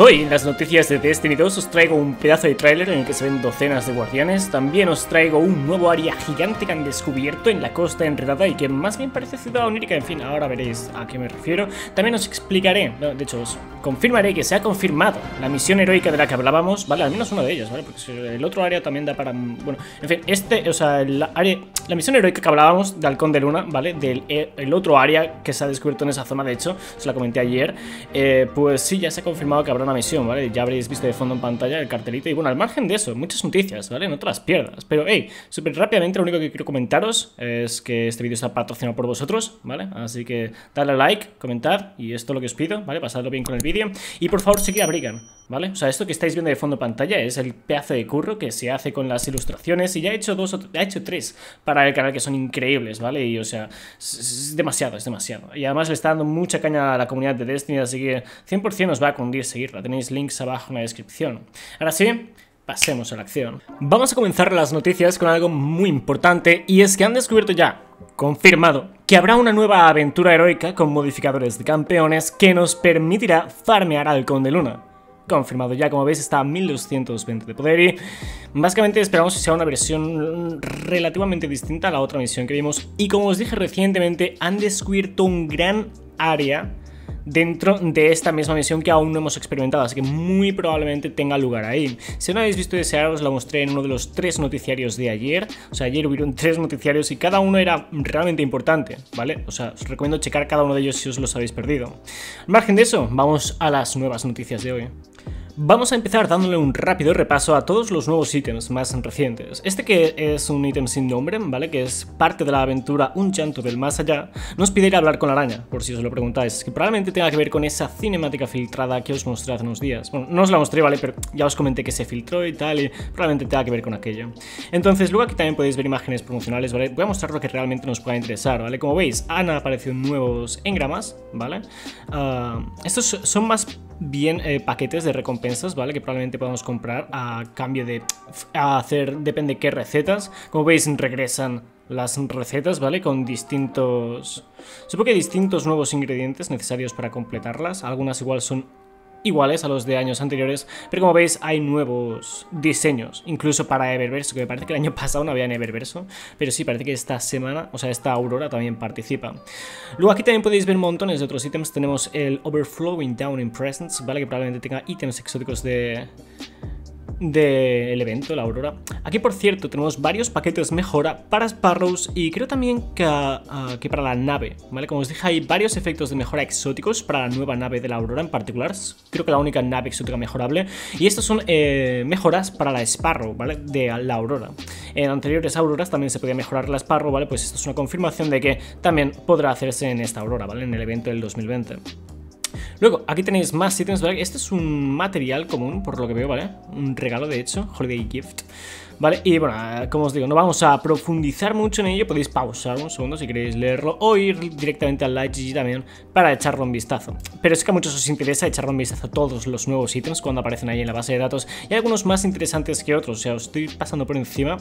Hoy en las noticias de Destiny 2 os traigo un pedazo de tráiler en el que se ven docenas de guardianes, también os traigo un nuevo área gigante que han descubierto en la costa enredada y que más bien parece ciudad onírica, en fin, ahora veréis a qué me refiero. También os explicaré, de hecho os confirmaré que se ha confirmado la misión heroica de la que hablábamos, vale, al menos una de ellas, ¿vale? Porque el otro área también da para... Bueno, en fin, este, o sea, la, área, la misión heroica que hablábamos de Halcón de Luna, ¿vale? Del el otro área que se ha descubierto en esa zona, de hecho, os la comenté ayer, eh, pues sí, ya se ha confirmado que habrá misión, ¿vale? Ya habréis visto de fondo en pantalla el cartelito. Y bueno, al margen de eso, muchas noticias, ¿vale? No te las pierdas. Pero, hey, súper rápidamente, lo único que quiero comentaros es que este vídeo está patrocinado por vosotros, ¿vale? Así que dale a like, comentad, y esto es lo que os pido, ¿vale? Pasadlo bien con el vídeo. Y por favor, seguid a Brigan, ¿vale? O sea, esto que estáis viendo de fondo en pantalla es el pedazo de curro que se hace con las ilustraciones. Y ya he hecho dos o ha hecho tres para el canal que son increíbles, ¿vale? Y, o sea, es demasiado, es demasiado. Y además le está dando mucha caña a la comunidad de Destiny, así que 100% os va a cundir seguirla. Tenéis links abajo en la descripción. Ahora sí, pasemos a la acción. Vamos a comenzar las noticias con algo muy importante y es que han descubierto ya, confirmado, que habrá una nueva aventura heroica con modificadores de campeones que nos permitirá farmear al Conde Luna. Confirmado ya, como veis está a 1220 de poder y básicamente esperamos que sea una versión relativamente distinta a la otra misión que vimos y como os dije recientemente han descubierto un gran área dentro de esta misma misión que aún no hemos experimentado, así que muy probablemente tenga lugar ahí. Si no habéis visto ese os la mostré en uno de los tres noticiarios de ayer, o sea, ayer hubieron tres noticiarios y cada uno era realmente importante, ¿vale? O sea, os recomiendo checar cada uno de ellos si os los habéis perdido. Al margen de eso, vamos a las nuevas noticias de hoy. Vamos a empezar dándole un rápido repaso a todos los nuevos ítems más recientes. Este que es un ítem sin nombre, ¿vale? Que es parte de la aventura Un llanto del más allá, nos pide ir a hablar con la araña, por si os lo preguntáis, que probablemente tenga que ver con esa cinemática filtrada que os mostré hace unos días. Bueno, no os la mostré, ¿vale? Pero ya os comenté que se filtró y tal, y probablemente tenga que ver con aquello. Entonces, luego aquí también podéis ver imágenes promocionales, ¿vale? Voy a mostrar lo que realmente nos pueda interesar, ¿vale? Como veis, han aparecido nuevos engramas, ¿vale? Ah, estos son más bien eh, paquetes de recompensas, ¿vale? Que probablemente podamos comprar a cambio de hacer, depende qué recetas. Como veis, regresan las recetas, ¿vale? Con distintos... Supongo que distintos nuevos ingredientes necesarios para completarlas. Algunas igual son iguales a los de años anteriores, pero como veis hay nuevos diseños, incluso para Eververso, que me parece que el año pasado no había en Eververso, pero sí, parece que esta semana, o sea, esta Aurora también participa. Luego aquí también podéis ver montones de otros ítems, tenemos el Overflowing Down in Presence, ¿vale? Que probablemente tenga ítems exóticos de del evento, la Aurora. Aquí, por cierto, tenemos varios paquetes mejora para Sparrows y creo también ah, que, para la nave, ¿vale? Como os dije, hay varios efectos de mejora exóticos para la nueva nave de la Aurora en particular. Creo que la única nave exótica mejorable. Y estos son eh, mejoras para la Sparrow, ¿vale? De la Aurora. En anteriores Auroras también se podía mejorar la Sparrow, ¿vale? Pues esto es una confirmación de que también podrá hacerse en esta Aurora, ¿vale? En el evento del 2020. Luego, aquí tenéis más ítems, ¿vale? Este es un material común, por lo que veo, ¿vale? Un regalo, de hecho, Holiday Gift. ¿Vale? Y bueno, como os digo, no vamos a profundizar mucho en ello, podéis pausar un segundo si queréis leerlo o ir directamente al Light también para echarle un vistazo. Pero es que a muchos os interesa echarle un vistazo a todos los nuevos ítems cuando aparecen ahí en la base de datos y algunos más interesantes que otros, o sea, os estoy pasando por encima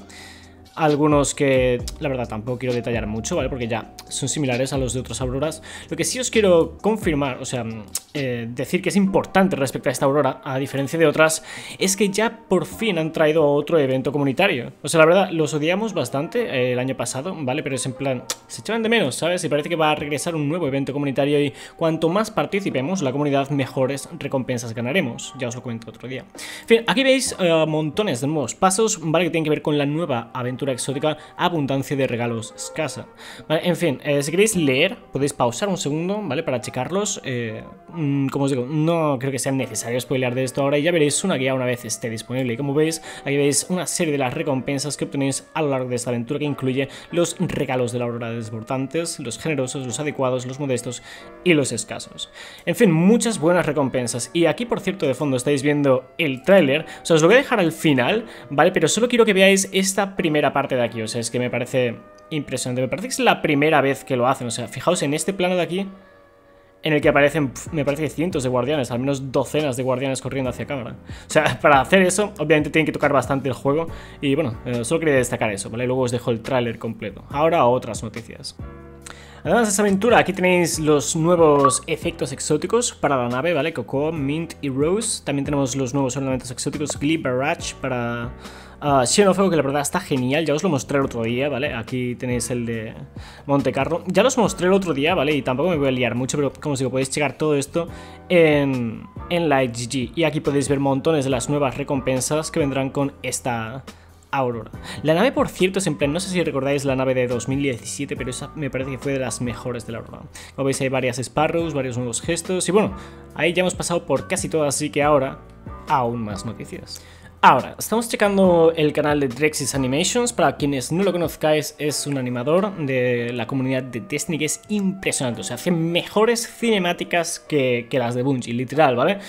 algunos que la verdad tampoco quiero detallar mucho, ¿vale? Porque ya son similares a los de otras auroras. Lo que sí os quiero confirmar, o sea, eh, decir que es importante respecto a esta aurora, a diferencia de otras, es que ya por fin han traído otro evento comunitario. O sea, la verdad, los odiamos bastante eh, el año pasado, ¿vale? Pero es en plan, se echaban de menos, ¿sabes? Y parece que va a regresar un nuevo evento comunitario y cuanto más participemos, la comunidad, mejores recompensas ganaremos. Ya os lo cuento otro día. En fin, aquí veis eh, montones de nuevos pasos, ¿vale? Que tienen que ver con la nueva aventura exótica, abundancia de regalos escasa. en fin, eh, si queréis leer, podéis pausar un segundo, ¿vale? Para checarlos. Eh, mm, como os digo, no creo que sea necesario spoilear de esto ahora y ya veréis una guía una vez esté disponible. Y como veis, aquí veis una serie de las recompensas que obtenéis a lo largo de esta aventura que incluye los regalos de la aurora desbordantes, los generosos, los adecuados, los modestos y los escasos. En fin, muchas buenas recompensas. Y aquí, por cierto, de fondo estáis viendo el tráiler. O sea, os lo voy a dejar al final, ¿vale? Pero solo quiero que veáis esta primera parte parte de aquí, o sea, es que me parece impresionante. Me parece que es la primera vez que lo hacen, o sea, fijaos en este plano de aquí, en el que aparecen, me parece cientos de guardianes, al menos docenas de guardianes corriendo hacia cámara. O sea, para hacer eso, obviamente tienen que tocar bastante el juego, y bueno, eh, solo quería destacar eso, ¿vale? Luego os dejo el tráiler completo. Ahora otras noticias. Además de esa aventura, aquí tenéis los nuevos efectos exóticos para la nave, ¿vale? Cocoa, Mint y Rose. También tenemos los nuevos ornamentos exóticos Glee Barrage para Uh, que la verdad está genial, ya os lo mostré el otro día, ¿vale? Aquí tenéis el de Monte Carlo. Ya los mostré el otro día, ¿vale? Y tampoco me voy a liar mucho, pero como os digo, podéis checar todo esto en, en la XG. Y aquí podéis ver montones de las nuevas recompensas que vendrán con esta Aurora. La nave, por cierto, es en plan, no sé si recordáis la nave de 2017, pero esa me parece que fue de las mejores de la Aurora. Como veis, hay varias Sparrows, varios nuevos gestos, y bueno, ahí ya hemos pasado por casi todo, así que ahora, aún más noticias. Ahora, estamos checando el canal de Drexis Animations. Para quienes no lo conozcáis, es un animador de la comunidad de Destiny que es impresionante. O sea, hace mejores cinemáticas que, las de Bungie, literal, ¿vale?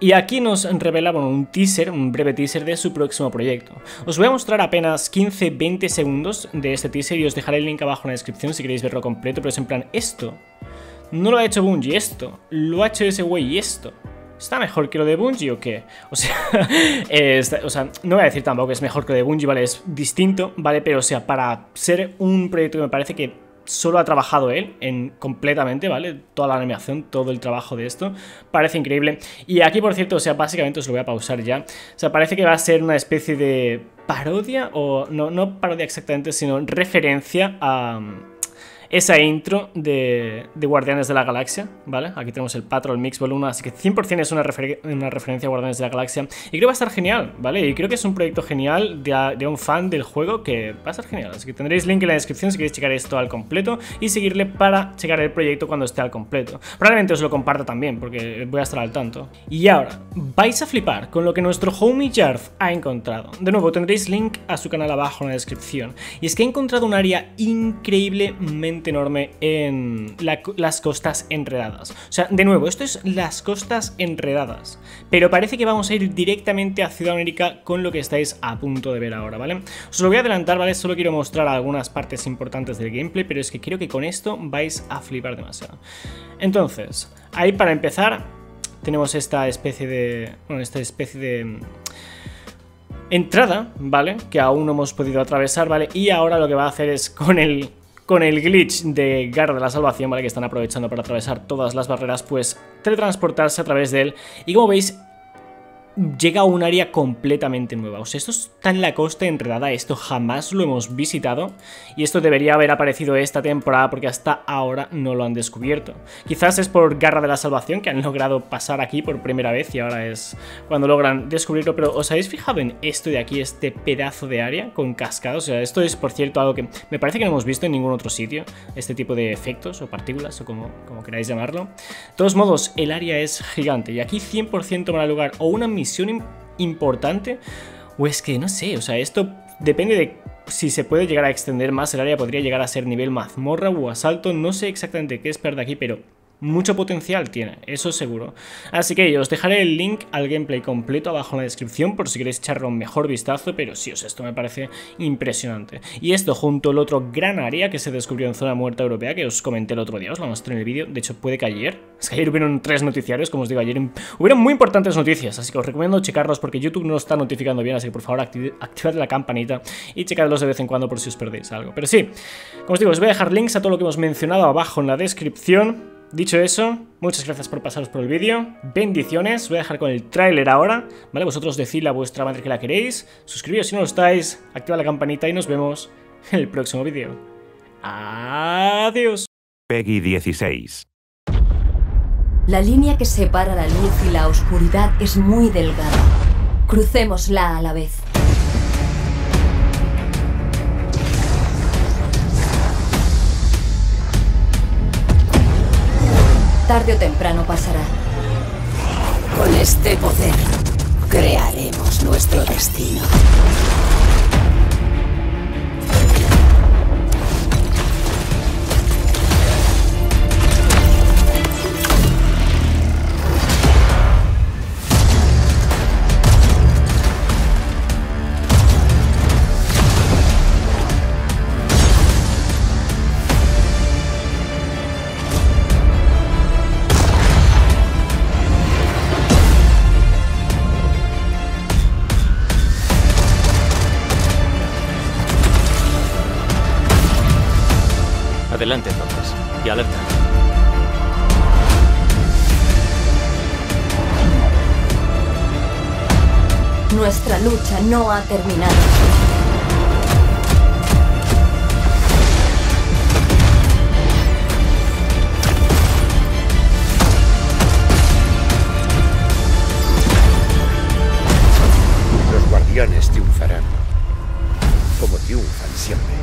Y aquí nos revela bueno, un teaser, un breve teaser de su próximo proyecto. Os voy a mostrar apenas 15-20 segundos de este teaser y os dejaré el link abajo en la descripción si queréis verlo completo. Pero es en plan, esto no lo ha hecho Bungie, esto lo ha hecho ese güey esto. ¿Está mejor que lo de Bungie o qué? O sea, o sea, no voy a decir tampoco que es mejor que lo de Bungie, ¿vale? Es distinto, ¿vale? Pero, o sea, para ser un proyecto que me parece que solo ha trabajado él en completamente, ¿vale? Toda la animación, todo el trabajo de esto. Parece increíble. Y aquí, por cierto, o sea, básicamente os lo voy a pausar ya. O sea, parece que va a ser una especie de parodia, o no, no parodia exactamente, sino referencia a esa intro de, Guardianes de la Galaxia, ¿vale? Aquí tenemos el Patrol Mix Volume, así que 100% es una, referencia a Guardianes de la Galaxia. Y creo que va a estar genial, ¿vale? Y creo que es un proyecto genial de, un fan del juego que va a estar genial. Así que tendréis link en la descripción si queréis checar esto al completo y seguirle para checar el proyecto cuando esté al completo. Probablemente os lo comparta también, porque voy a estar al tanto. Y ahora, vais a flipar con lo que nuestro homie Jarf ha encontrado. De nuevo, tendréis link a su canal abajo en la descripción. Y es que ha encontrado un área increíblemente enorme en las costas enredadas. O sea, de nuevo, esto es las costas enredadas. Pero parece que vamos a ir directamente a Ciudad América con lo que estáis a punto de ver ahora, ¿vale? Os lo voy a adelantar, ¿vale? Solo quiero mostrar algunas partes importantes del gameplay, pero es que creo que con esto vais a flipar demasiado. Entonces, ahí para empezar, tenemos esta especie de... Bueno, esta especie de mm, entrada, ¿vale? Que aún no hemos podido atravesar, ¿vale? Y ahora lo que va a hacer es con el con el glitch de Garra de la Salvación, ¿vale? Que están aprovechando para atravesar todas las barreras, pues teletransportarse a través de él. Y como veis, llega a un área completamente nueva. O sea, esto está en la costa enredada, esto jamás lo hemos visitado y esto debería haber aparecido esta temporada porque hasta ahora no lo han descubierto. Quizás es por Garra de la Salvación que han logrado pasar aquí por primera vez y ahora es cuando logran descubrirlo, pero ¿os habéis fijado en esto de aquí, este pedazo de área con cascadas? O sea, esto es, por cierto, algo que me parece que no hemos visto en ningún otro sitio, este tipo de efectos o partículas o como, queráis llamarlo. De todos modos, el área es gigante y aquí 100% van a lugar o una misión importante o es que no sé, o sea, esto depende de si se puede llegar a extender más el área, podría llegar a ser nivel mazmorra o asalto, no sé exactamente qué esperar de aquí, pero mucho potencial tiene, eso seguro. Así que os dejaré el link al gameplay completo abajo en la descripción por si queréis echarle un mejor vistazo, pero sí, os esto me parece impresionante. Y esto junto al otro gran área que se descubrió en Zona Muerta Europea, que os comenté el otro día, os lo mostré en el vídeo, de hecho puede que ayer, es ayer hubieron tres noticiarios, como os digo, ayer hubieron muy importantes noticias, así que os recomiendo checarlos porque YouTube no está notificando bien, así que por favor activad la campanita y checadlos de vez en cuando por si os perdéis algo. Pero sí, como os digo, os voy a dejar links a todo lo que hemos mencionado abajo en la descripción. Dicho eso, muchas gracias por pasaros por el vídeo, bendiciones, voy a dejar con el tráiler ahora, ¿vale? Vosotros decidle a vuestra madre que la queréis, suscribíos si no lo estáis, activa la campanita y nos vemos en el próximo vídeo. Adiós. Peggy 16 La línea que separa la luz y la oscuridad es muy delgada. Crucémosla a la vez. Tarde o temprano pasará. Con este poder, crearemos nuestro destino. Adelante entonces. Y alerta. Nuestra lucha no ha terminado. Los guardianes triunfarán, como triunfan siempre.